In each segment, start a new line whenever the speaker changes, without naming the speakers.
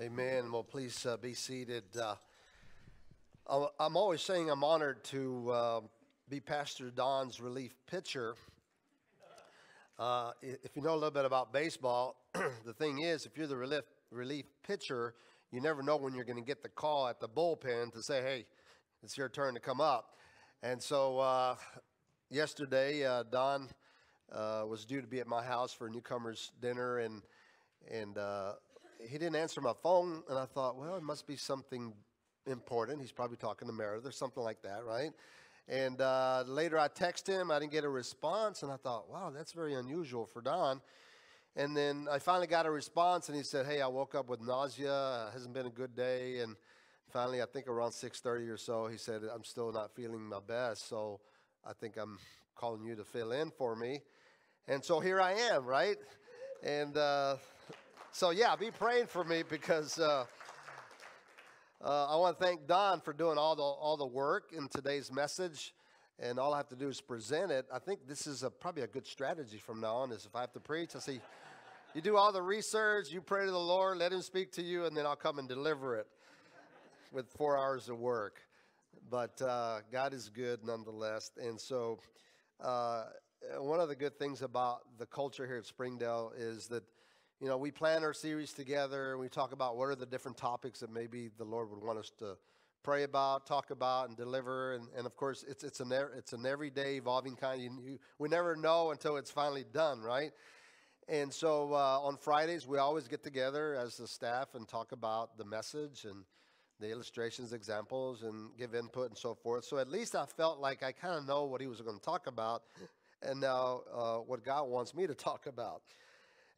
Amen. Well, please uh, be seated. Uh, I'm always saying I'm honored to uh, be Pastor Don's relief pitcher. Uh, if you know a little bit about baseball, the thing is, if you're the relief, relief pitcher, you never know when you're going to get the call at the bullpen to say, hey, it's your turn to come up. And so uh, yesterday, uh, Don was due to be at my house for a newcomer's dinner, and and he didn't answer my phone, and I thought, well, it must be something important. He's probably talking to Meredith or something like that, right? And uh, later I text him. I didn't get a response, and I thought, wow, that's very unusual for Don. And then I finally got a response, and he said, hey, I woke up with nausea. It hasn't been a good day. And finally, I think around 6.30 or so, he said, I'm still not feeling my best, so I think I'm calling you to fill in for me. And so here I am, right? And uh, so, yeah, be praying for me because uh, uh, I want to thank Don for doing all the, all the work in today's message. And all I have to do is present it. I think this is a, probably a good strategy from now on is if I have to preach, I say, you do all the research, you pray to the Lord, let him speak to you, and then I'll come and deliver it with four hours of work. But uh, God is good nonetheless. And so, uh, one of the good things about the culture here at Springdale is that you know, we plan our series together and we talk about what are the different topics that maybe the Lord would want us to pray about, talk about, and deliver. And, and of course, it's, it's, an, it's an everyday evolving kind. You, you, we never know until it's finally done, right? And so uh, on Fridays, we always get together as the staff and talk about the message and the illustrations, examples, and give input and so forth. So at least I felt like I kind of know what he was going to talk about and now uh, what God wants me to talk about.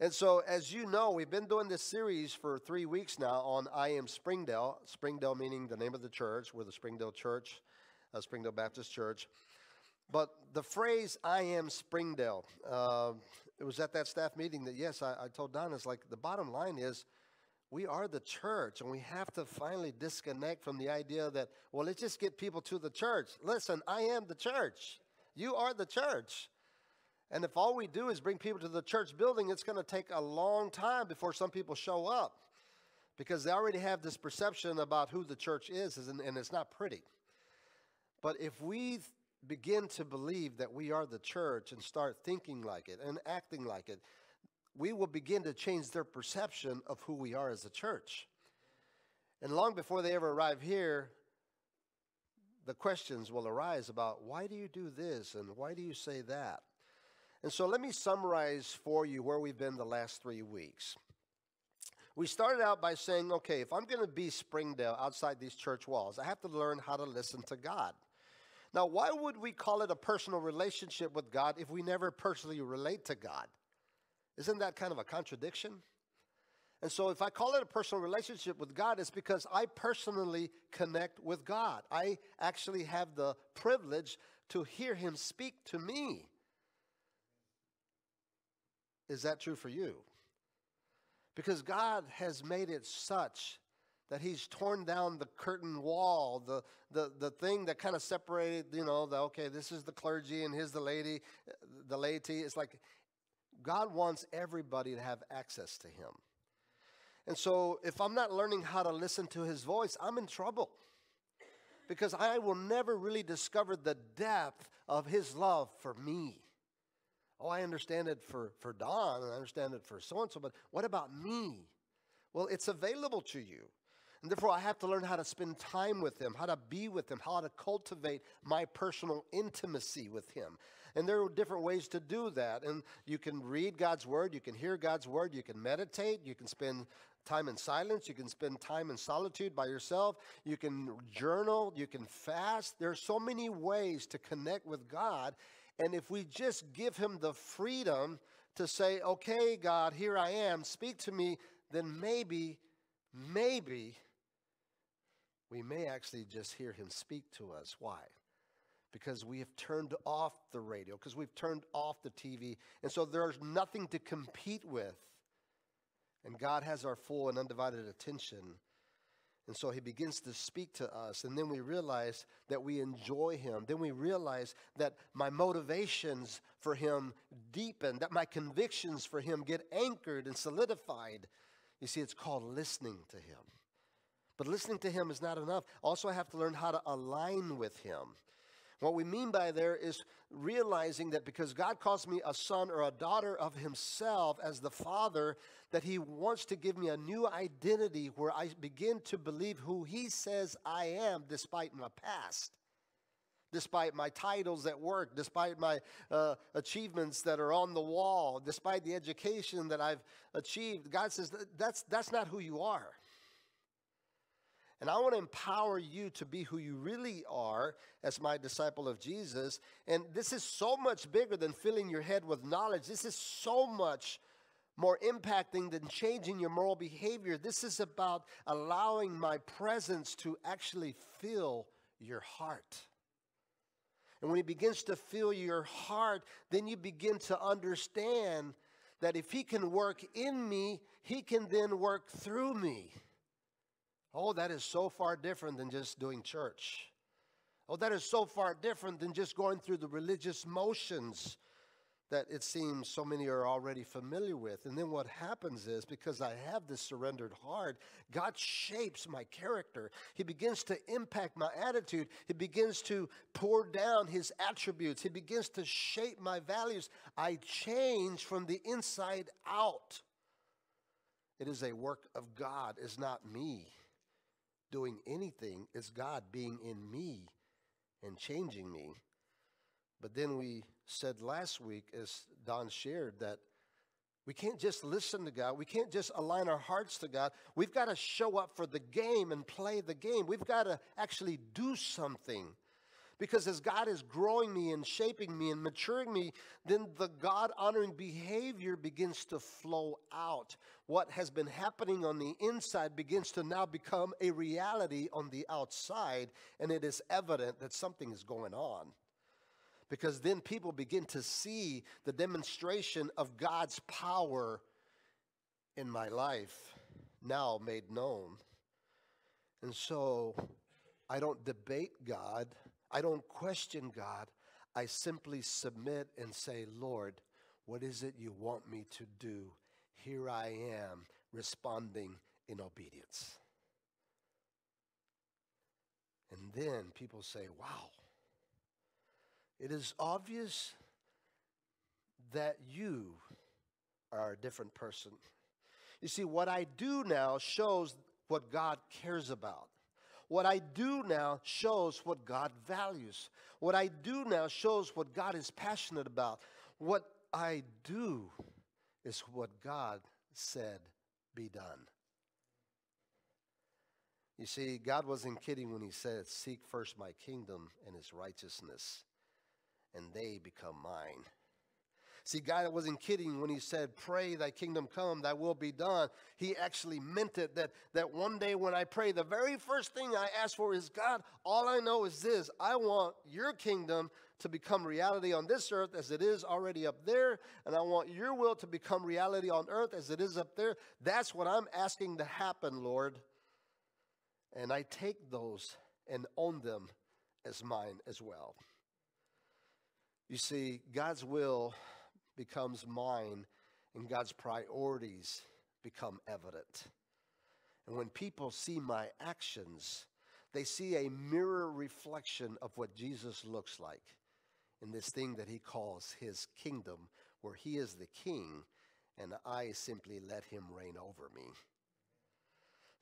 And so, as you know, we've been doing this series for three weeks now on I Am Springdale. Springdale meaning the name of the church. We're the Springdale Church, uh, Springdale Baptist Church. But the phrase I am Springdale, uh, it was at that staff meeting that, yes, I, I told Don, it's like the bottom line is we are the church and we have to finally disconnect from the idea that, well, let's just get people to the church. Listen, I am the church. You are the church. And if all we do is bring people to the church building, it's going to take a long time before some people show up because they already have this perception about who the church is, and, it's not pretty. But if we begin to believe that we are the church and start thinking like it and acting like it, we will begin to change their perception of who we are as a church. And long before they ever arrive here, the questions will arise about why do you do this and why do you say that? And so let me summarize for you where we've been the last three weeks. We started out by saying, okay, if I'm going to be Springdale outside these church walls, I have to learn how to listen to God. Now, why would we call it a personal relationship with God if we never personally relate to God? Isn't that kind of a contradiction? And so, if I call it a personal relationship with God, it's because I personally connect with God. I actually have the privilege to hear Him speak to me. Is that true for you? Because God has made it such that He's torn down the curtain wall, the, the, the thing that kind of separated, you know, the, okay, this is the clergy and here's the lady, the laity. It's like God wants everybody to have access to Him. And so if I'm not learning how to listen to His voice, I'm in trouble because I will never really discover the depth of His love for me. Oh, I understand it for, for Don, and I understand it for so and so, but what about me? Well, it's available to you. And therefore, I have to learn how to spend time with Him, how to be with Him, how to cultivate my personal intimacy with Him. And there are different ways to do that. And you can read God's Word, you can hear God's Word, you can meditate, you can spend time in silence, you can spend time in solitude by yourself, you can journal, you can fast. There are so many ways to connect with God. And if we just give him the freedom to say, okay, God, here I am, speak to me, then maybe, maybe we may actually just hear him speak to us. Why? Because we have turned off the radio, because we've turned off the TV. And so there's nothing to compete with. And God has our full and undivided attention. And so he begins to speak to us. And then we realize that we enjoy him. Then we realize that my motivations for him deepen, that my convictions for him get anchored and solidified. You see, it's called listening to Him. But listening to Him is not enough. Also, I have to learn how to align with Him. What we mean by there is realizing that because God calls me a son or a daughter of Himself as the Father, that He wants to give me a new identity where I begin to believe who He says I am despite my past. Despite my titles at work, despite my uh, achievements that are on the wall, despite the education that I've achieved, God says that's, that's not who you are. And I want to empower you to be who you really are as my disciple of Jesus. And this is so much bigger than filling your head with knowledge. This is so much more impacting than changing your moral behavior. This is about allowing my presence to actually fill your heart. And when he begins to fill your heart, then you begin to understand that if he can work in me, he can then work through me. Oh, that is so far different than just doing church. Oh, that is so far different than just going through the religious motions that it seems so many are already familiar with. And then what happens is because I have this surrendered heart, God shapes my character. He begins to impact my attitude. He begins to pour down his attributes. He begins to shape my values. I change from the inside out. It is a work of God, it's not me doing anything, it's God being in me and changing me. But then we said last week, as Don shared, that we can't just listen to God. We can't just align our hearts to God. We've got to show up for the game and play the game. We've got to actually do something. Because as God is growing me and shaping me and maturing me, then the God honoring behavior begins to flow out. What has been happening on the inside begins to now become a reality on the outside, and it is evident that something is going on. Because then people begin to see the demonstration of God's power in my life now made known. And so I don't debate God. I don't question God. I simply submit and say, Lord, what is it you want me to do? Here I am responding in obedience. And then people say, wow, it is obvious that you are a different person. You see, what I do now shows what God cares about. What I do now shows what God values. What I do now shows what God is passionate about. What I do is what God said be done. You see, God wasn't kidding when He said, Seek first my kingdom and His righteousness, and they become mine. See, God wasn't kidding when he said, Pray, thy kingdom come, thy will be done. He actually meant it that, that one day when I pray, the very first thing I ask for is, God, all I know is this I want your kingdom to become reality on this earth as it is already up there, and I want your will to become reality on earth as it is up there. That's what I'm asking to happen, Lord. And I take those and own them as mine as well. You see, God's will becomes mine and God's priorities become evident. And when people see my actions, they see a mirror reflection of what Jesus looks like in this thing that he calls his kingdom, where he is the king and I simply let him reign over me.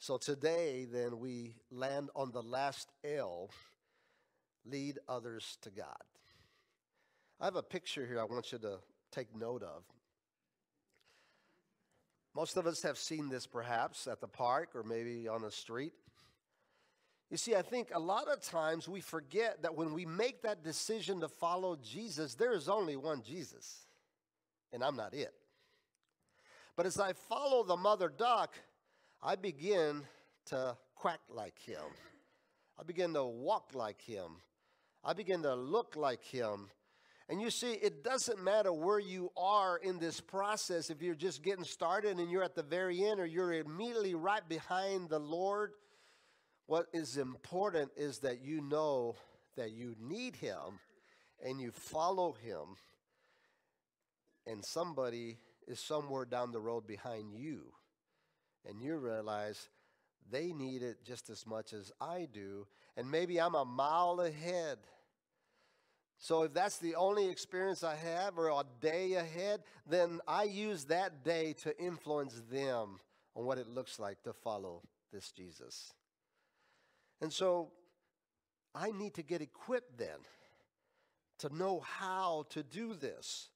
So today, then, we land on the last L lead others to God. I have a picture here I want you to take note of. Most of us have seen this perhaps at the park or maybe on the street. You see, I think a lot of times we forget that when we make that decision to follow Jesus, there is only one Jesus, and I'm not it. But as I follow the mother duck, I begin to quack like him. I begin to walk like him. I begin to look like him. And you see, it doesn't matter where you are in this process, if you're just getting started and you're at the very end or you're immediately right behind the Lord. What is important is that you know that you need Him and you follow Him, and somebody is somewhere down the road behind you. and you realize they need it just as much as I do, and maybe I'm a mile ahead. So if that's the only experience I have or a day ahead, then I use that day to influence them on what it looks like to follow this Jesus. And so I need to get equipped then to know how to do this.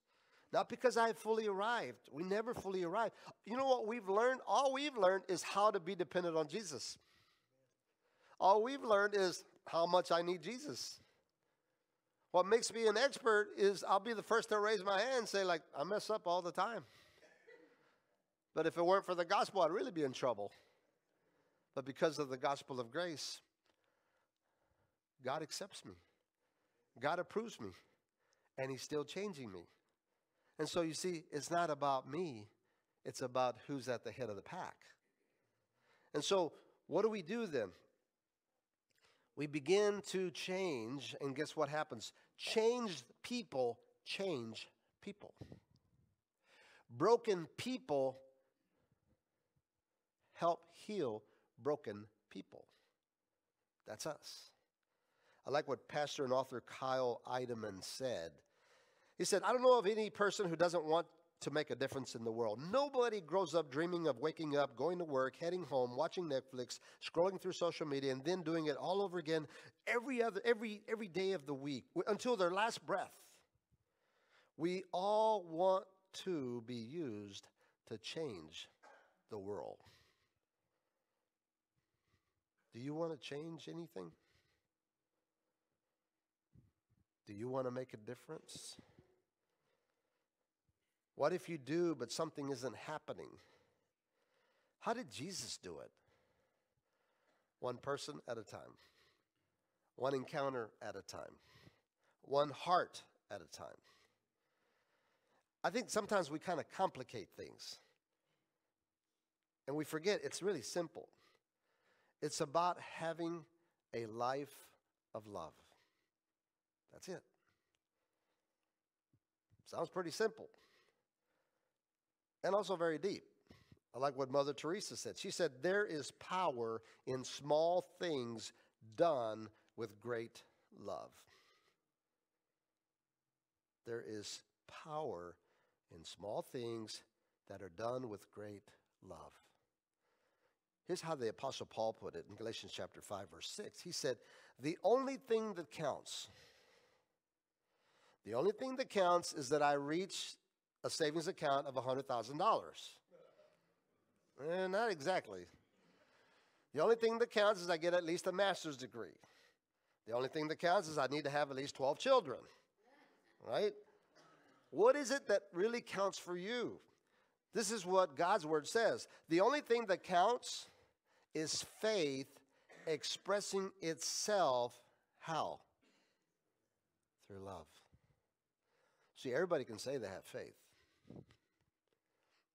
Not because I fully arrived. We never fully arrived. You know what we've learned? All we've learned is how to be dependent on Jesus. All we've learned is how much I need Jesus. What makes me an expert is I'll be the first to raise my hand and say, like, I mess up all the time. But if it weren't for the gospel, I'd really be in trouble. But because of the gospel of grace, God accepts me. God approves me. And He's still changing me. And so you see, it's not about me, it's about who's at the head of the pack. And so, what do we do then? We begin to change, and guess what happens? Changed people change people. Broken people help heal broken people. That's us. I like what pastor and author Kyle Idleman said. He said, I don't know of any person who doesn't want to make a difference in the world. Nobody grows up dreaming of waking up, going to work, heading home, watching Netflix, scrolling through social media, and then doing it all over again every other every every day of the week until their last breath. We all want to be used to change the world. Do you want to change anything? Do you want to make a difference? What if you do, but something isn't happening? How did Jesus do it? One person at a time, one encounter at a time, one heart at a time. I think sometimes we kind of complicate things and we forget it's really simple. It's about having a life of love. That's it. Sounds pretty simple and also very deep. I like what Mother Teresa said. She said, There is power in small things done with great love. There is power in small things that are done with great love. Here's how the Apostle Paul put it in Galatians chapter 5, verse 6. He said, The only thing that counts, the only thing that counts is that I reach a savings account of $100,000. Eh, not exactly. The only thing that counts is I get at least a master's degree. The only thing that counts is I need to have at least 12 children. Right? What is it that really counts for you? This is what God's word says. The only thing that counts is faith expressing itself how? Through love. See, everybody can say they have faith.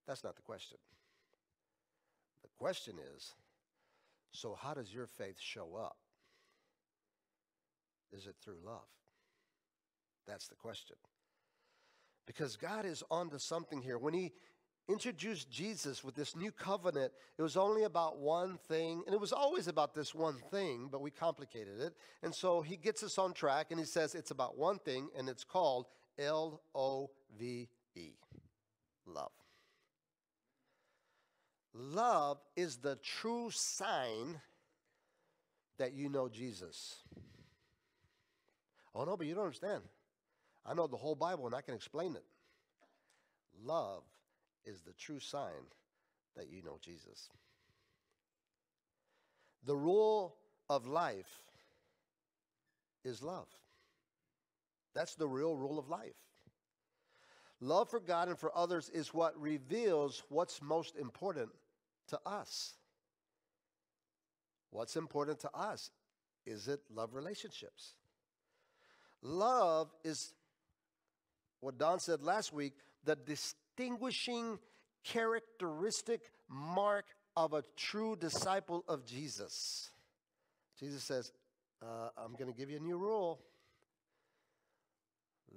That's not the question. The question is so, how does your faith show up? Is it through love? That's the question. Because God is onto something here. When He introduced Jesus with this new covenant, it was only about one thing, and it was always about this one thing, but we complicated it. And so He gets us on track and He says it's about one thing, and it's called L O V E love. Love is the true sign that you know Jesus. Oh, no, but you don't understand. I know the whole Bible and I can explain it. Love is the true sign that you know Jesus. The rule of life is love. That's the real rule of life. Love for God and for others is what reveals what's most important to us. What's important to us? Is it love relationships? Love is what Don said last week the distinguishing characteristic mark of a true disciple of Jesus. Jesus says, uh, I'm going to give you a new rule.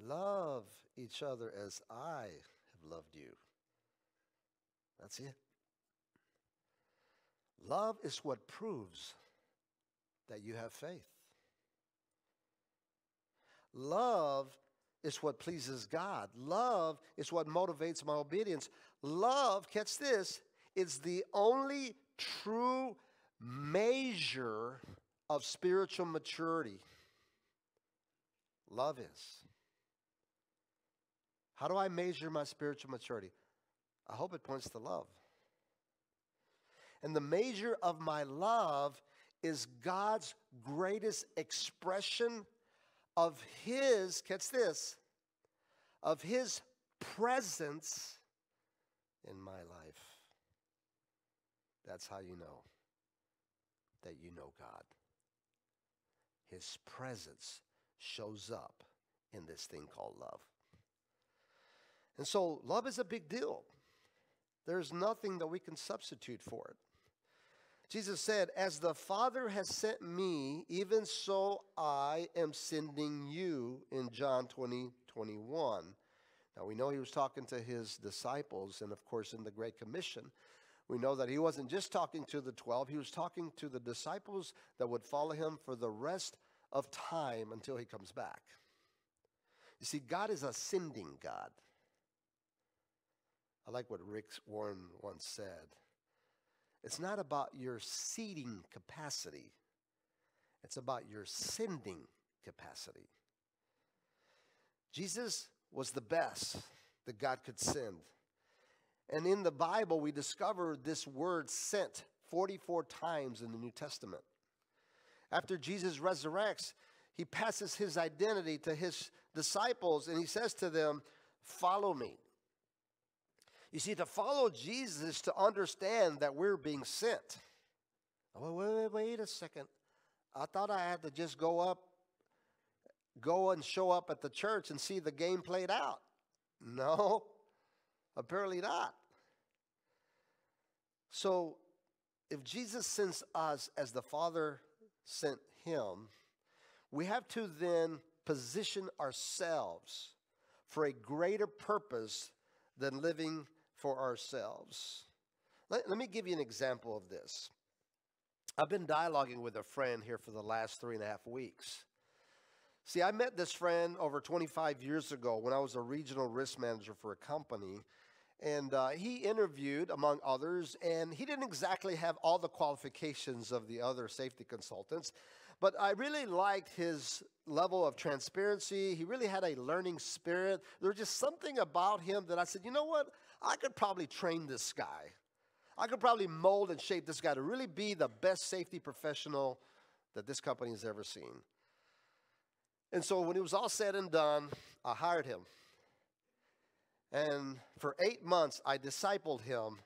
Love each other as I have loved you. That's it. Love is what proves that you have faith. Love is what pleases God. Love is what motivates my obedience. Love, catch this, is the only true measure of spiritual maturity. Love is. How do I measure my spiritual maturity? I hope it points to love. And the measure of my love is God's greatest expression of His, catch this, of His presence in my life. That's how you know that you know God. His presence shows up in this thing called love. And so, love is a big deal. There's nothing that we can substitute for it. Jesus said, As the Father has sent me, even so I am sending you in John 20, 21. Now we know he was talking to his disciples, and of course, in the Great Commission, we know that he wasn't just talking to the 12, he was talking to the disciples that would follow him for the rest of time until he comes back. You see, God is a sending God. I like what Rick Warren once said. It's not about your seating capacity, it's about your sending capacity. Jesus was the best that God could send. And in the Bible, we discover this word sent 44 times in the New Testament. After Jesus resurrects, he passes his identity to his disciples and he says to them, Follow me. You see, to follow Jesus is to understand that we're being sent. Oh, wait, wait, wait, wait a second. I thought I had to just go up, go and show up at the church and see the game played out. No, apparently not. So, if Jesus sends us as the Father sent him, we have to then position ourselves for a greater purpose than living for ourselves. Let, let me give you an example of this. I've been dialoguing with a friend here for the last three and a half weeks. See, I met this friend over 25 years ago when I was a regional risk manager for a company. And uh, he interviewed, among others, and he didn't exactly have all the qualifications of the other safety consultants, but I really liked his level of transparency. He really had a learning spirit. There was just something about him that I said, you know what? I could probably train this guy. I could probably mold and shape this guy to really be the best safety professional that this company has ever seen. And so when it was all said and done, I hired him. And for eight months, I discipled him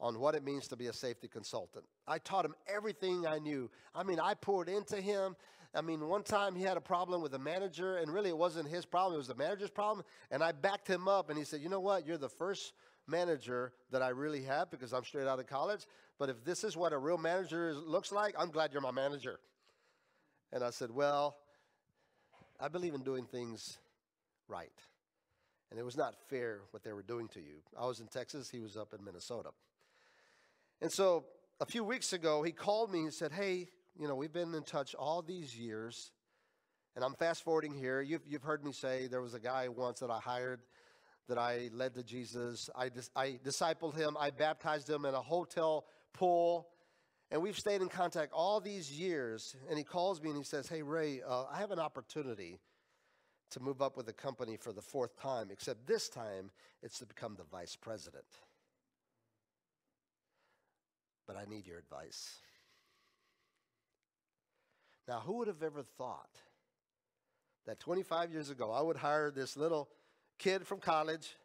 on what it means to be a safety consultant. I taught him everything I knew. I mean, I poured into him. I mean, one time he had a problem with a manager, and really it wasn't his problem, it was the manager's problem. And I backed him up, and he said, You know what? You're the first manager that I really have because I'm straight out of college. But if this is what a real manager is, looks like, I'm glad you're my manager. And I said, Well, I believe in doing things right. And it was not fair what they were doing to you. I was in Texas, he was up in Minnesota. And so a few weeks ago, he called me and said, Hey, you know, we've been in touch all these years. And I'm fast forwarding here. You've, you've heard me say there was a guy once that I hired that I led to Jesus. I, dis- I discipled him, I baptized him in a hotel pool. And we've stayed in contact all these years. And he calls me and he says, Hey, Ray, uh, I have an opportunity to move up with the company for the fourth time, except this time it's to become the vice president. But I need your advice. Now, who would have ever thought that 25 years ago I would hire this little kid from college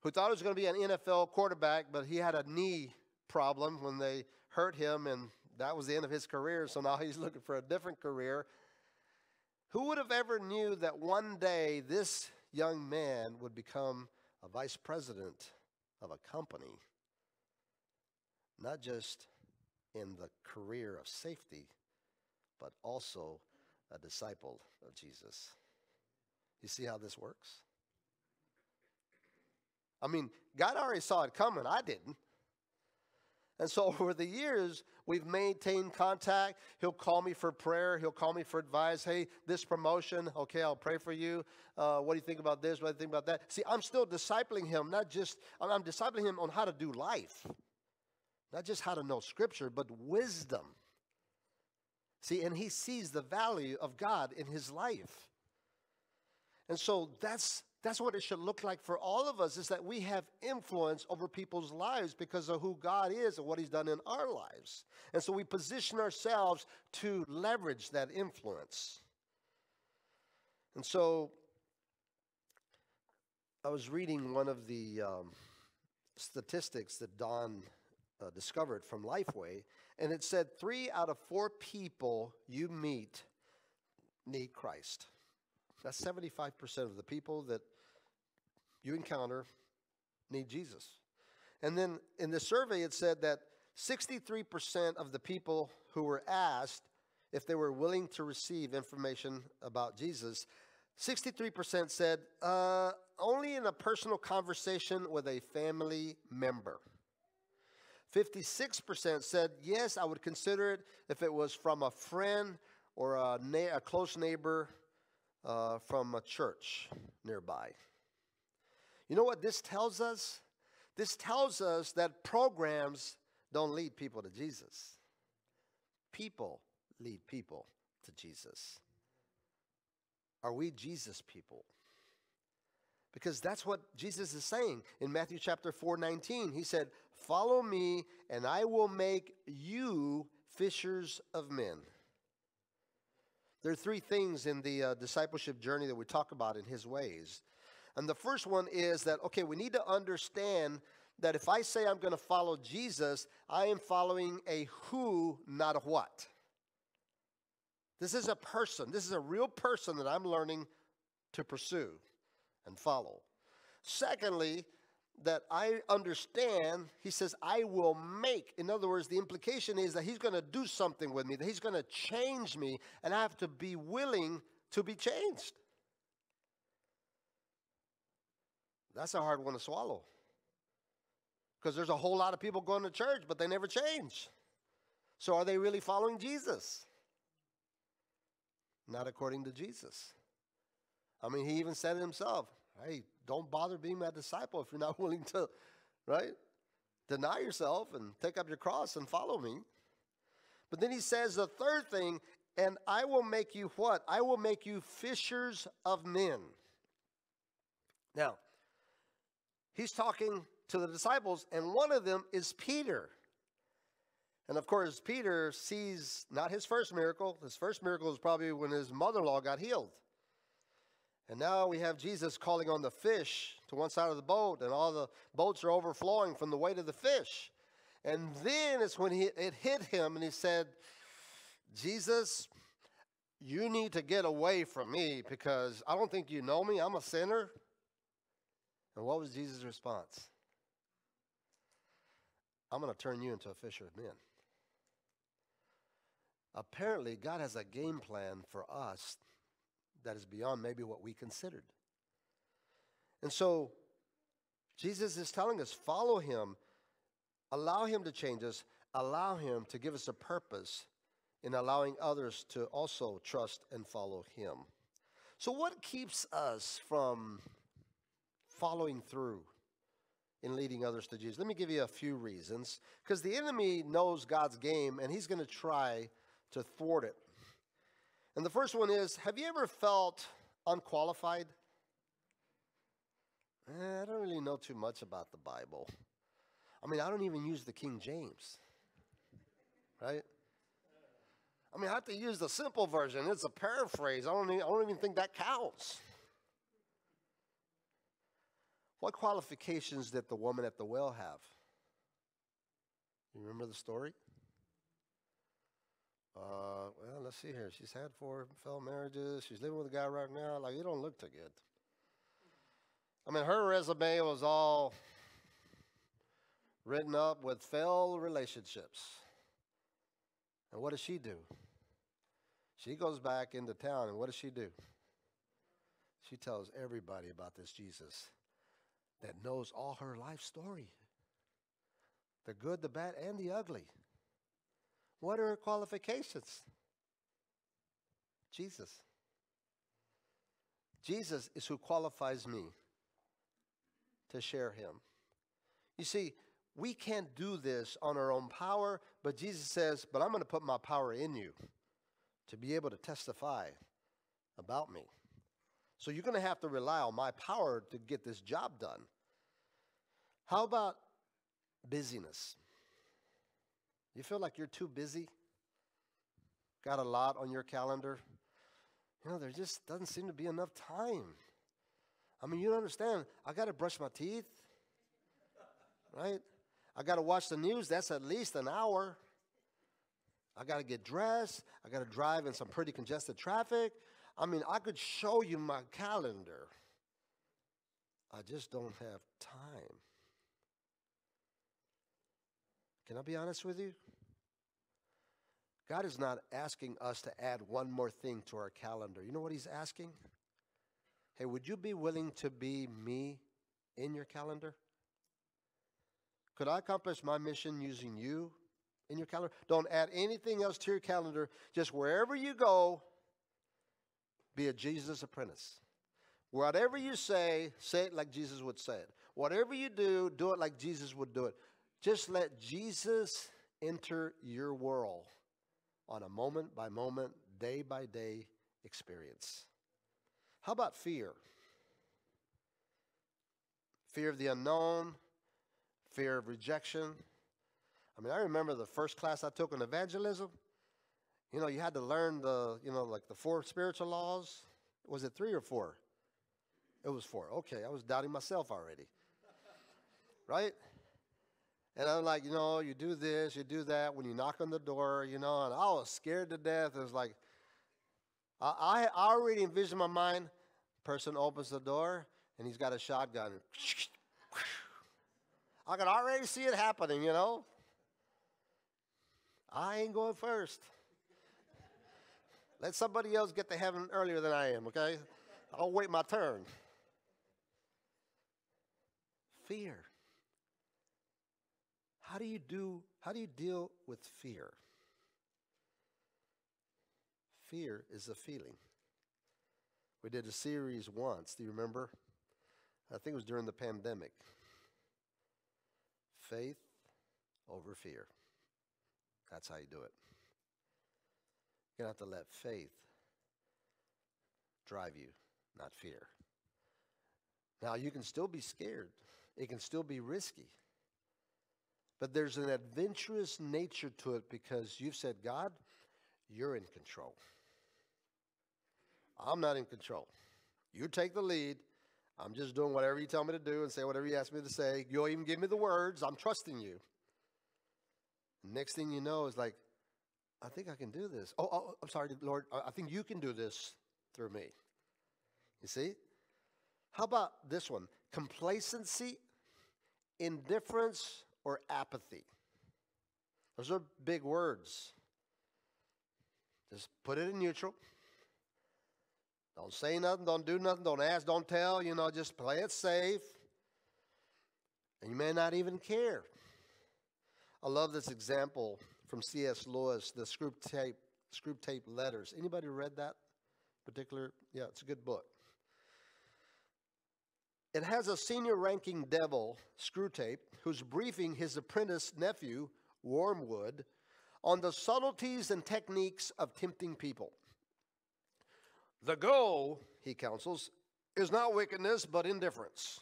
who thought he was going to be an NFL quarterback, but he had a knee problem when they hurt him, and that was the end of his career. So now he's looking for a different career. Who would have ever knew that one day this young man would become a vice president of a company, not just in the career of safety, but also a disciple of Jesus? You see how this works? I mean, God already saw it coming. I didn't. And so over the years, we've maintained contact. He'll call me for prayer. He'll call me for advice. Hey, this promotion, okay, I'll pray for you. Uh, what do you think about this? What do you think about that? See, I'm still discipling him, not just, I'm, I'm discipling him on how to do life, not just how to know scripture, but wisdom. See, and he sees the value of God in his life. And so that's that's what it should look like for all of us is that we have influence over people's lives because of who God is and what He's done in our lives. And so we position ourselves to leverage that influence. And so I was reading one of the um, statistics that Don uh, discovered from Lifeway, and it said three out of four people you meet need Christ. That's 75% of the people that you encounter need Jesus. And then in the survey, it said that 63% of the people who were asked if they were willing to receive information about Jesus, 63% said uh, only in a personal conversation with a family member. 56% said, yes, I would consider it if it was from a friend or a, na- a close neighbor uh, from a church nearby. You know what this tells us? This tells us that programs don't lead people to Jesus. People lead people to Jesus. Are we Jesus people? Because that's what Jesus is saying in Matthew chapter 4 19. He said, Follow me, and I will make you fishers of men. There are three things in the uh, discipleship journey that we talk about in his ways. And the first one is that, okay, we need to understand that if I say I'm going to follow Jesus, I am following a who, not a what. This is a person, this is a real person that I'm learning to pursue and follow. Secondly, that I understand, he says, I will make. In other words, the implication is that he's going to do something with me, that he's going to change me, and I have to be willing to be changed. That's a hard one to swallow. Because there's a whole lot of people going to church, but they never change. So are they really following Jesus? Not according to Jesus. I mean, he even said it himself hey, don't bother being my disciple if you're not willing to, right? Deny yourself and take up your cross and follow me. But then he says the third thing, and I will make you what? I will make you fishers of men. Now, he's talking to the disciples, and one of them is Peter. And of course, Peter sees not his first miracle. His first miracle is probably when his mother in law got healed. And now we have Jesus calling on the fish to one side of the boat, and all the boats are overflowing from the weight of the fish. And then it's when he, it hit him, and he said, Jesus, you need to get away from me because I don't think you know me. I'm a sinner. And what was Jesus' response? I'm going to turn you into a fisher of men. Apparently, God has a game plan for us that is beyond maybe what we considered. And so, Jesus is telling us follow him, allow him to change us, allow him to give us a purpose in allowing others to also trust and follow him. So, what keeps us from following through in leading others to Jesus? Let me give you a few reasons. Because the enemy knows God's game and he's going to try to thwart it. And the first one is Have you ever felt unqualified? Eh, I don't really know too much about the Bible. I mean, I don't even use the King James, right? I mean, I have to use the simple version. It's a paraphrase. I don't, even, I don't even think that counts. What qualifications did the woman at the well have? You remember the story? Uh, well, let's see here. She's had four failed marriages. She's living with a guy right now. Like, you don't look too good. I mean, her resume was all written up with failed relationships. And what does she do? She goes back into town, and what does she do? She tells everybody about this Jesus that knows all her life story. the good, the bad, and the ugly. What are her qualifications? Jesus. Jesus is who qualifies me to share him. You see, we can't do this on our own power, but Jesus says, But I'm going to put my power in you to be able to testify about me. So you're going to have to rely on my power to get this job done. How about busyness? You feel like you're too busy? Got a lot on your calendar? You know, there just doesn't seem to be enough time. I mean, you don't understand. I got to brush my teeth, right? I got to watch the news. That's at least an hour. I got to get dressed. I got to drive in some pretty congested traffic. I mean, I could show you my calendar. I just don't have time. Can I be honest with you? God is not asking us to add one more thing to our calendar. You know what He's asking? Hey, would you be willing to be me in your calendar? Could I accomplish my mission using you in your calendar? Don't add anything else to your calendar. Just wherever you go, be a Jesus apprentice. Whatever you say, say it like Jesus would say it. Whatever you do, do it like Jesus would do it. Just let Jesus enter your world on a moment by moment, day by day experience. How about fear? Fear of the unknown, fear of rejection. I mean, I remember the first class I took on evangelism. You know, you had to learn the, you know, like the four spiritual laws. Was it three or four? It was four. Okay, I was doubting myself already. right? And I'm like, you know, you do this, you do that when you knock on the door, you know, and I was scared to death. It was like, I, I already envisioned my mind. Person opens the door and he's got a shotgun. I can already see it happening, you know. I ain't going first. Let somebody else get to heaven earlier than I am, okay? I'll wait my turn. Fear. How do you do how do you deal with fear? Fear is a feeling. We did a series once, do you remember? I think it was during the pandemic. Faith over fear. That's how you do it. You're going to have to let faith drive you, not fear. Now, you can still be scared, it can still be risky. But there's an adventurous nature to it because you've said, God, you're in control. I'm not in control. You take the lead. I'm just doing whatever you tell me to do and say whatever you ask me to say. You'll even give me the words. I'm trusting you. Next thing you know is like, I think I can do this. Oh, oh I'm sorry, Lord. I think you can do this through me. You see? How about this one? Complacency, indifference, or apathy. Those are big words. Just put it in neutral. Don't say nothing, don't do nothing, don't ask, don't tell, you know, just play it safe. And you may not even care. I love this example from C.S. Lewis, the Screwtape, screw tape letters. Anybody read that particular? Yeah, it's a good book. It has a senior ranking devil, Screwtape, who's briefing his apprentice nephew, Wormwood, on the subtleties and techniques of tempting people. The goal, he counsels, is not wickedness but indifference.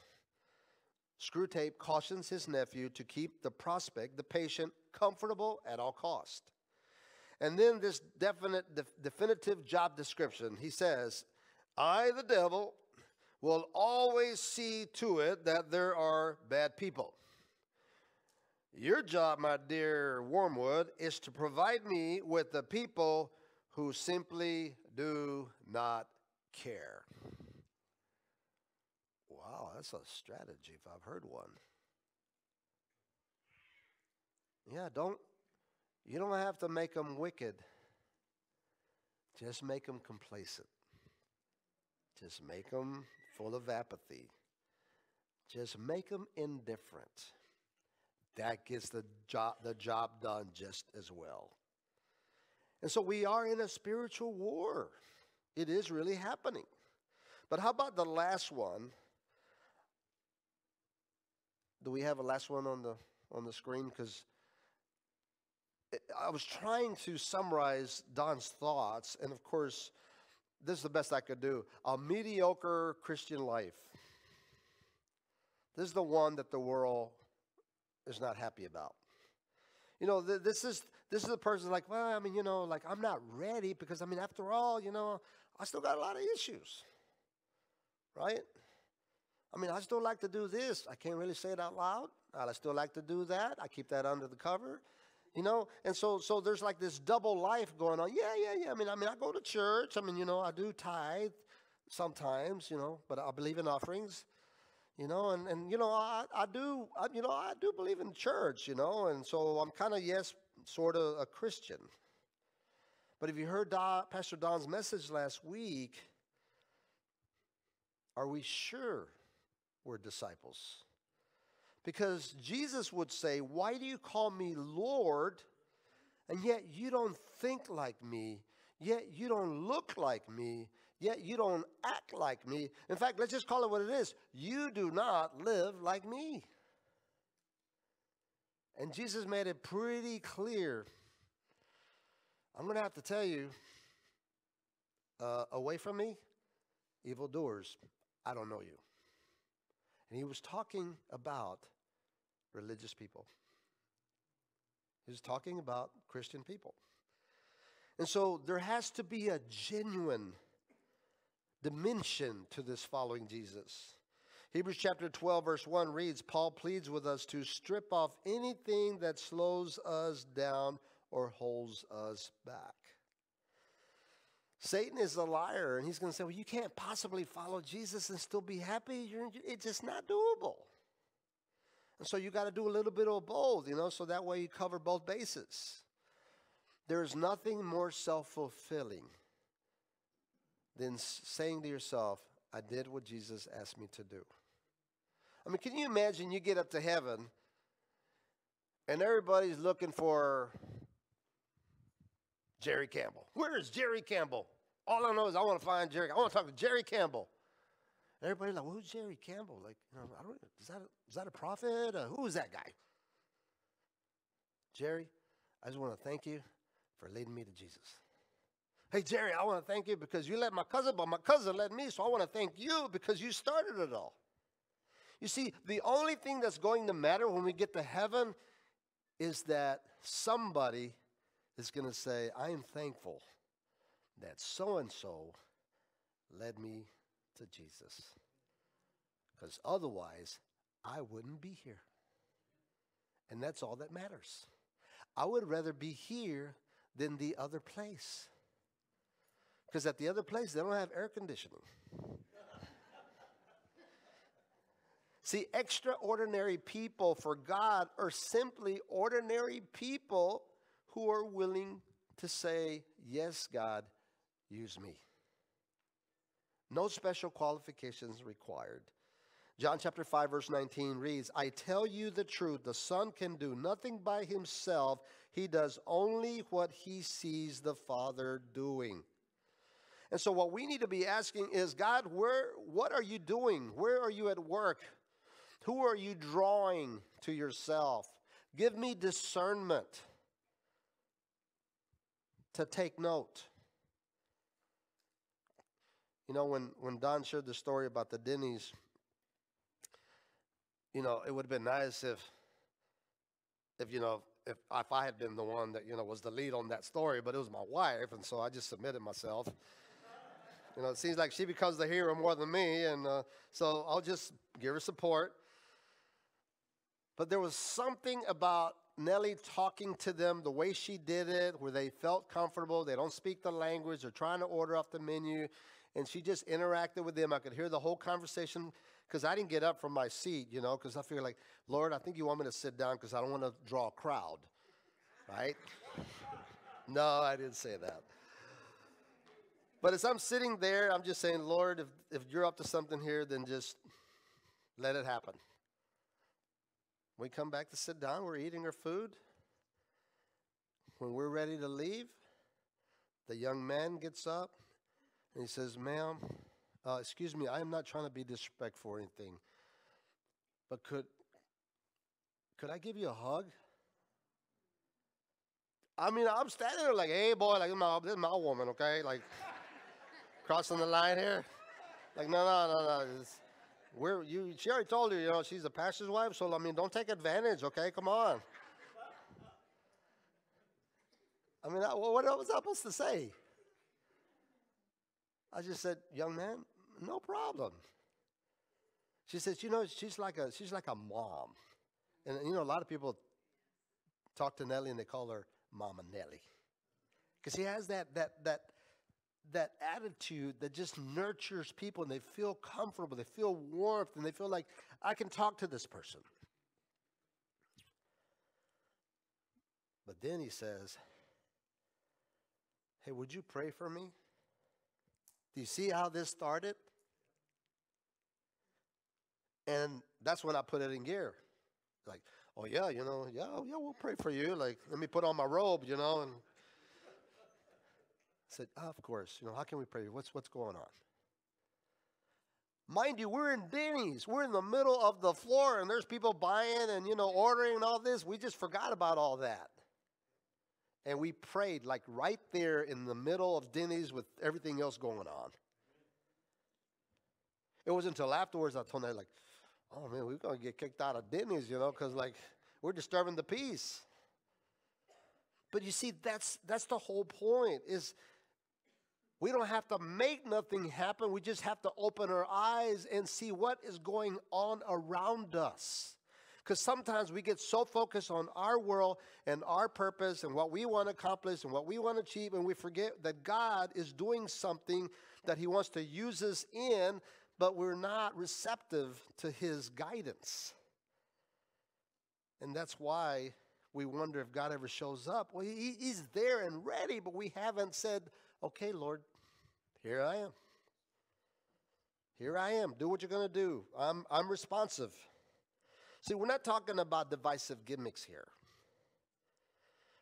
Screwtape cautions his nephew to keep the prospect, the patient, comfortable at all cost. And then this definite, definitive job description. He says, I, the devil, will always see to it that there are bad people. Your job, my dear Wormwood, is to provide me with the people who simply do not care. Wow, that's a strategy if I've heard one. Yeah, don't you don't have to make them wicked. Just make them complacent. Just make them full of apathy. Just make them indifferent. that gets the job, the job done just as well. And so we are in a spiritual war. It is really happening. But how about the last one? Do we have a last one on the on the screen? Because I was trying to summarize Don's thoughts, and of course, this is the best I could do. A mediocre Christian life. This is the one that the world is not happy about. You know, th- this is this is the person like, well, I mean, you know, like I'm not ready because I mean, after all, you know, I still got a lot of issues, right? I mean, I still like to do this. I can't really say it out loud. I still like to do that. I keep that under the cover, you know. And so, so there's like this double life going on. Yeah, yeah, yeah. I mean, I mean, I go to church. I mean, you know, I do tithe sometimes, you know, but I believe in offerings you know and, and you know I, I do I, you know i do believe in church you know and so i'm kind of yes sort of a christian but if you heard pastor don's message last week are we sure we're disciples because jesus would say why do you call me lord and yet you don't think like me yet you don't look like me yet you don't act like me. In fact, let's just call it what it is. You do not live like me. And Jesus made it pretty clear. I'm going to have to tell you uh, away from me, evildoers, I don't know you. And he was talking about religious people, he was talking about Christian people. And so there has to be a genuine dimension to this following Jesus. Hebrews chapter 12, verse 1 reads Paul pleads with us to strip off anything that slows us down or holds us back. Satan is a liar, and he's going to say, Well, you can't possibly follow Jesus and still be happy. You're, it's just not doable. And so you got to do a little bit of both, you know, so that way you cover both bases. There's nothing more self fulfilling than saying to yourself, I did what Jesus asked me to do. I mean, can you imagine you get up to heaven and everybody's looking for Jerry Campbell? Where is Jerry Campbell? All I know is I want to find Jerry. I want to talk to Jerry Campbell. Everybody's like, well, who's Jerry Campbell? Like, you know, I don't, is that a, is that a prophet? Uh, who is that guy? Jerry, I just want to thank you for leading me to Jesus. Hey, Jerry, I want to thank you because you let my cousin, but my cousin led me, so I want to thank you because you started it all. You see, the only thing that's going to matter when we get to heaven is that somebody is going to say, I am thankful that so and so led me to Jesus. Because otherwise, I wouldn't be here. And that's all that matters. I would rather be here than the other place. Because at the other place, they don't have air conditioning. See, extraordinary people for God are simply ordinary people who are willing to say, Yes, God, use me. No special qualifications required. John chapter 5, verse 19 reads, I tell you the truth, the Son can do nothing by himself. He does only what he sees the Father doing. And so what we need to be asking is, God, where what are you doing? Where are you at work? Who are you drawing to yourself? Give me discernment to take note. You know, when, when Don shared the story about the Denny's, you know, it would have been nice if, if you know, if, if I had been the one that, you know, was the lead on that story, but it was my wife, and so I just submitted myself. You know, it seems like she becomes the hero more than me, and uh, so I'll just give her support. But there was something about Nellie talking to them the way she did it, where they felt comfortable. They don't speak the language. They're trying to order off the menu. And she just interacted with them. I could hear the whole conversation because I didn't get up from my seat, you know, because I feel like, Lord, I think you want me to sit down because I don't want to draw a crowd, right? no, I didn't say that. But as I'm sitting there, I'm just saying, Lord, if, if you're up to something here, then just let it happen. We come back to sit down, we're eating our food. When we're ready to leave, the young man gets up and he says, Ma'am, uh, excuse me, I am not trying to be disrespectful or anything, but could, could I give you a hug? I mean, I'm standing there like, hey, boy, like, this is my woman, okay? Like, crossing the line here. Like, no, no, no, no. It's, we're, you, she already told you, you know, she's a pastor's wife, so, I mean, don't take advantage, okay? Come on. I mean, what was I supposed to say? I just said, young man, no problem. She says, you know, she's like a she's like a mom. And you know, a lot of people talk to Nellie and they call her Mama Nellie. Because she has that that that that attitude that just nurtures people and they feel comfortable, they feel warmth, and they feel like I can talk to this person. But then he says, Hey, would you pray for me? Do you see how this started? And that's when I put it in gear. Like, oh yeah, you know, yeah, oh, yeah, we'll pray for you. Like, let me put on my robe, you know, and said, oh, of course, you know, how can we pray? What's what's going on? Mind you, we're in Denny's. We're in the middle of the floor, and there's people buying and you know ordering and all this. We just forgot about all that. And we prayed like right there in the middle of Denny's with everything else going on. It wasn't until afterwards I told them, like, oh man, we're going to get kicked out of Denny's, you know, because like we're disturbing the peace. But you see, that's that's the whole point is we don't have to make nothing happen. We just have to open our eyes and see what is going on around us. Because sometimes we get so focused on our world and our purpose and what we want to accomplish and what we want to achieve, and we forget that God is doing something that He wants to use us in, but we're not receptive to His guidance. And that's why we wonder if God ever shows up. Well, he, He's there and ready, but we haven't said, okay, Lord, here I am. Here I am. Do what you're going to do. I'm, I'm responsive. See, we're not talking about divisive gimmicks here.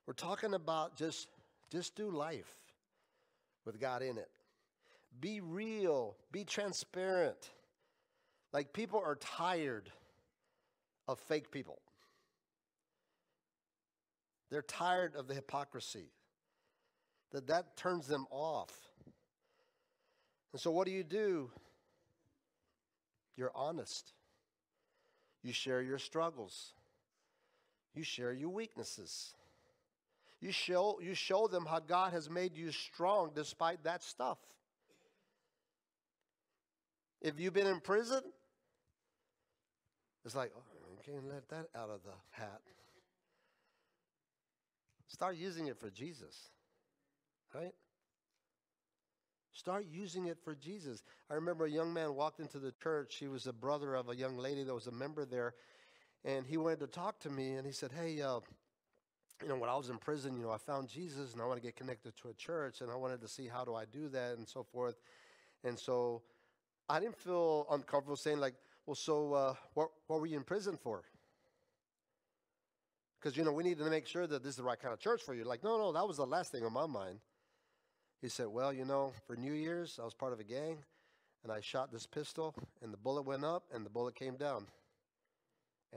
We're talking about just just do life with God in it. Be real, be transparent. Like people are tired of fake people. They're tired of the hypocrisy. That that turns them off. And so what do you do? You're honest. You share your struggles. You share your weaknesses. You show, you show them how God has made you strong despite that stuff. If you've been in prison, it's like, oh, you can't let that out of the hat. Start using it for Jesus, right? Start using it for Jesus. I remember a young man walked into the church. He was a brother of a young lady that was a member there. And he wanted to talk to me. And he said, Hey, uh, you know, when I was in prison, you know, I found Jesus and I want to get connected to a church. And I wanted to see how do I do that and so forth. And so I didn't feel uncomfortable saying, like, well, so uh, what, what were you in prison for? Because, you know, we need to make sure that this is the right kind of church for you. Like, no, no, that was the last thing on my mind. He said, Well, you know, for New Year's, I was part of a gang, and I shot this pistol, and the bullet went up, and the bullet came down,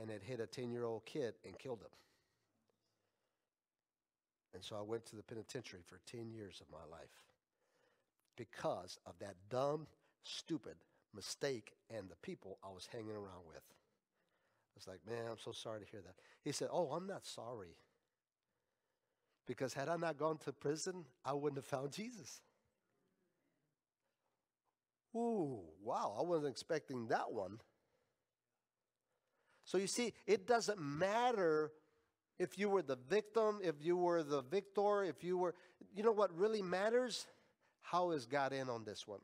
and it hit a 10 year old kid and killed him. And so I went to the penitentiary for 10 years of my life because of that dumb, stupid mistake and the people I was hanging around with. I was like, man, I'm so sorry to hear that. He said, Oh, I'm not sorry. Because had I not gone to prison, I wouldn't have found Jesus. Ooh, wow, I wasn't expecting that one. So you see, it doesn't matter if you were the victim, if you were the victor, if you were, you know what really matters? How is God in on this one?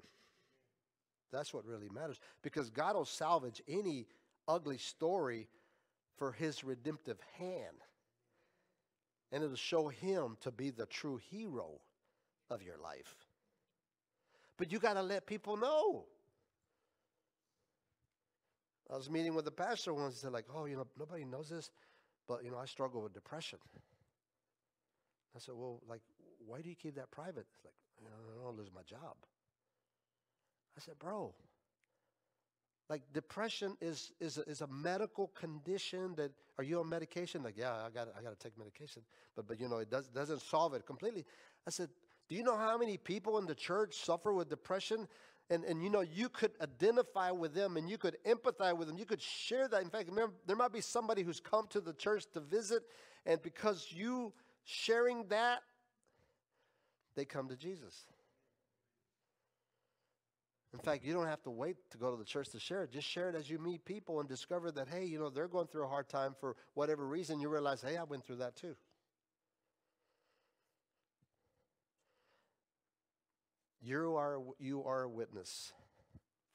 That's what really matters. Because God will salvage any ugly story for his redemptive hand and it'll show him to be the true hero of your life. But you got to let people know. I was meeting with the pastor once. He said, like, oh, you know, nobody knows this, but, you know, I struggle with depression. I said, well, like, why do you keep that private? It's like, you know, I don't want to lose my job. I said, bro, like depression is, is, a, is a medical condition that, are you on medication? Like, yeah, I got I got to take medication. But, but you know, it does, doesn't solve it completely. I said, do you know how many people in the church suffer with depression? And, and you know, you could identify with them and you could empathize with them. You could share that. In fact, remember, there might be somebody who's come to the church to visit, and because you sharing that, they come to Jesus. In fact, you don't have to wait to go to the church to share it. Just share it as you meet people and discover that, hey, you know, they're going through a hard time for whatever reason. You realize, hey, I went through that too. You are, you are a witness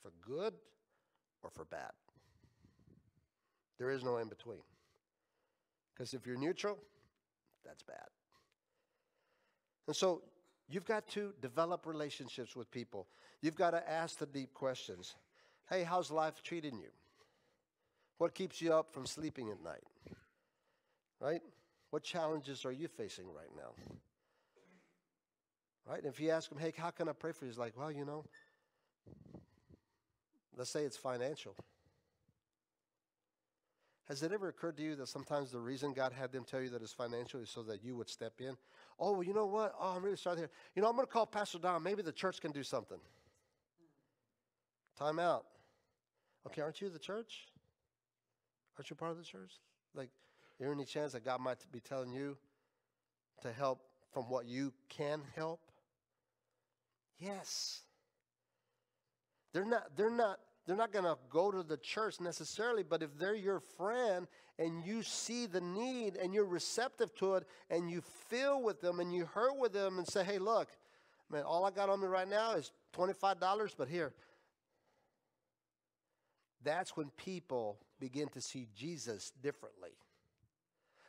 for good or for bad. There is no in between. Because if you're neutral, that's bad. And so You've got to develop relationships with people. You've got to ask the deep questions. Hey, how's life treating you? What keeps you up from sleeping at night? Right? What challenges are you facing right now? Right? And if you ask him, hey, how can I pray for you? He's like, well, you know, let's say it's financial. Has it ever occurred to you that sometimes the reason God had them tell you that it's financial is so that you would step in? Oh, well, you know what? Oh, I'm really sorry here. You know, I'm going to call Pastor Don. Maybe the church can do something. Time out. Okay, aren't you the church? Aren't you part of the church? Like, there any chance that God might be telling you to help from what you can help? Yes. They're not, they're not they're not going to go to the church necessarily, but if they're your friend and you see the need and you're receptive to it and you feel with them and you hurt with them and say, hey, look, man, all I got on me right now is $25, but here. That's when people begin to see Jesus differently.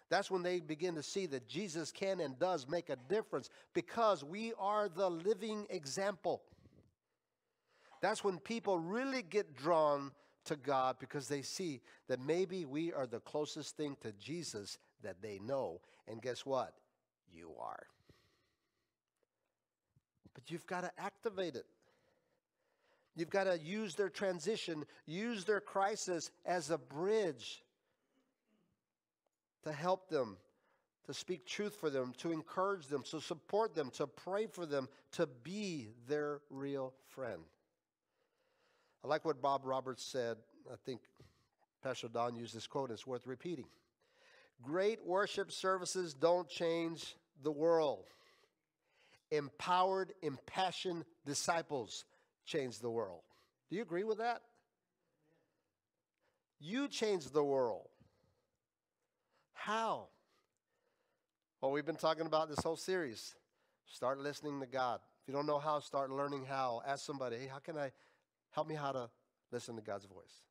That's when they begin to see that Jesus can and does make a difference because we are the living example. That's when people really get drawn to God because they see that maybe we are the closest thing to Jesus that they know. And guess what? You are. But you've got to activate it. You've got to use their transition, use their crisis as a bridge to help them, to speak truth for them, to encourage them, to support them, to pray for them, to be their real friend. I like what Bob Roberts said. I think Pastor Don used this quote, and it's worth repeating. Great worship services don't change the world. Empowered, impassioned disciples change the world. Do you agree with that? You change the world. How? Well, we've been talking about this whole series. Start listening to God. If you don't know how, start learning how. Ask somebody, hey, how can I Help me how to listen to God's voice.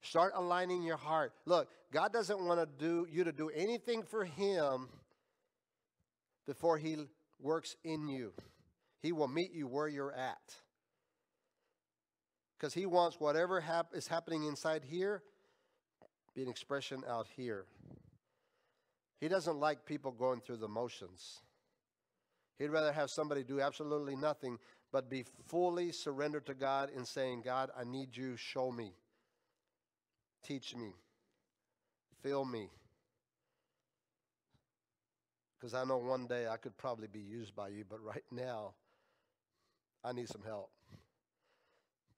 Start aligning your heart. Look, God doesn't want to do you to do anything for him before he works in you. He will meet you where you're at. Because he wants whatever hap- is happening inside here be an expression out here. He doesn't like people going through the motions. He'd rather have somebody do absolutely nothing but be fully surrendered to God in saying, God, I need you, show me, teach me, fill me. Because I know one day I could probably be used by you, but right now, I need some help.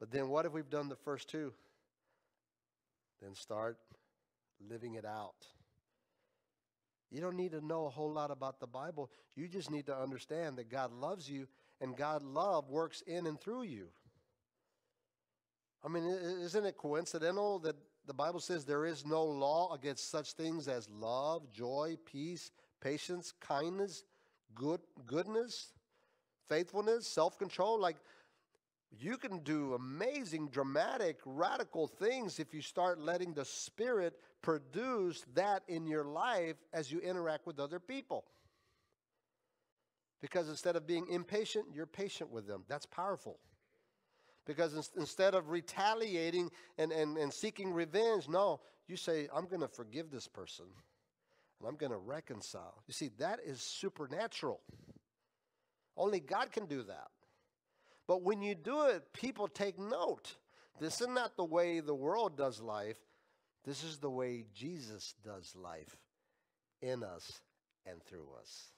But then what if we've done the first two? Then start living it out. You don't need to know a whole lot about the Bible. You just need to understand that God loves you and God love works in and through you. I mean, isn't it coincidental that the Bible says there is no law against such things as love, joy, peace, patience, kindness, good goodness, faithfulness, self-control? Like you can do amazing, dramatic, radical things if you start letting the Spirit produce that in your life as you interact with other people. Because instead of being impatient, you're patient with them. That's powerful. Because ins- instead of retaliating and, and, and seeking revenge, no, you say, I'm going to forgive this person and I'm going to reconcile. You see, that is supernatural. Only God can do that. But when you do it, people take note. This is not the way the world does life. This is the way Jesus does life in us and through us.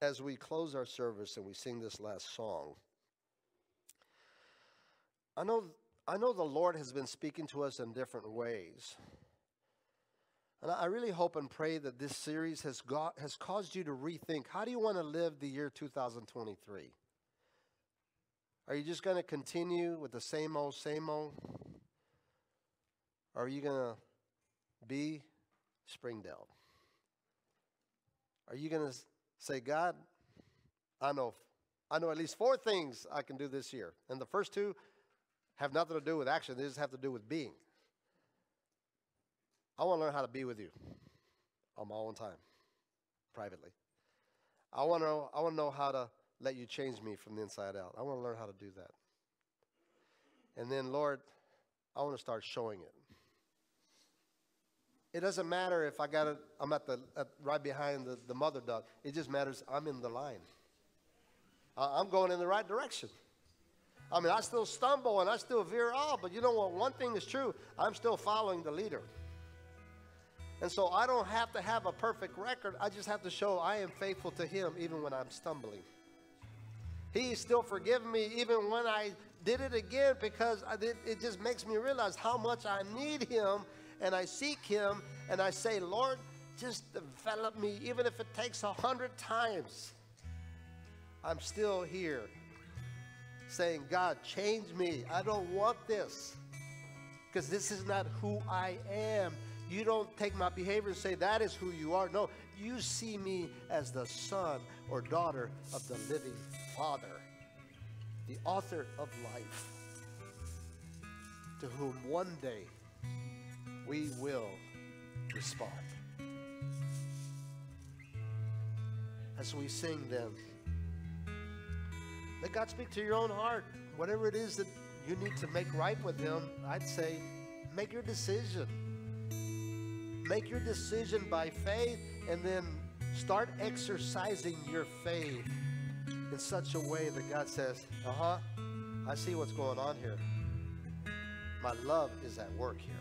As we close our service and we sing this last song, I know, I know the Lord has been speaking to us in different ways. And I really hope and pray that this series has, got, has caused you to rethink how do you want to live the year 2023? Are you just going to continue with the same old, same old? Or are you going to be Springdale? Are you going to say, God, I know, I know at least four things I can do this year. And the first two have nothing to do with action, they just have to do with being. I want to learn how to be with you on my own time, privately. I want to I want to know how to let you change me from the inside out. I want to learn how to do that. And then, Lord, I want to start showing it. It doesn't matter if I got it, I'm at the at, right behind the, the mother duck. It just matters I'm in the line. I, I'm going in the right direction. I mean, I still stumble and I still veer off, but you know what? One thing is true I'm still following the leader. And so I don't have to have a perfect record. I just have to show I am faithful to Him even when I'm stumbling. He still forgiven me even when I did it again because did, it just makes me realize how much I need Him and I seek Him and I say, Lord, just develop me, even if it takes a hundred times. I'm still here saying, God, change me. I don't want this because this is not who I am. You don't take my behavior and say, that is who you are. No, you see me as the son or daughter of the living Father, the author of life, to whom one day we will respond. As we sing then, let God speak to your own heart. Whatever it is that you need to make right with Him, I'd say make your decision. Make your decision by faith and then start exercising your faith in such a way that God says, uh huh, I see what's going on here. My love is at work here.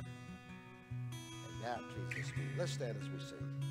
And that pleases me. Let's stand as we sing.